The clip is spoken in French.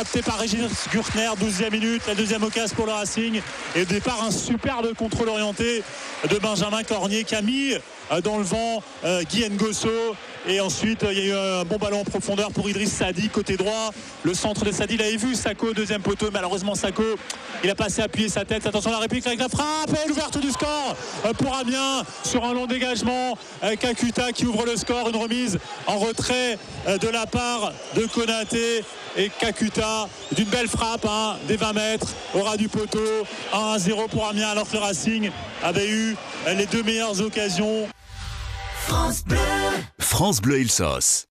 capté par Régis Gurtner, 12e minute, la deuxième occasion pour le Racing. Et départ, un superbe contrôle orienté de Benjamin Cornier qui a mis euh, dans le vent euh, Guy Ngosso. Et ensuite, il y a eu un bon ballon en profondeur pour Idriss Sadi, côté droit. Le centre de Sadi, il avait vu Sako, deuxième poteau. Malheureusement, Sako, il a passé appuyer sa tête. Attention à la réplique avec la frappe et l'ouverture du score euh, pour Amiens sur un long dégagement. Kakuta qui ouvre le score, une remise en retrait de la part de Konaté et Kakuta d'une belle frappe hein, des 20 mètres au ras du poteau 1 0 pour Amiens alors que le Racing avait eu les deux meilleures occasions. France Bleu. France Bleu Ilsos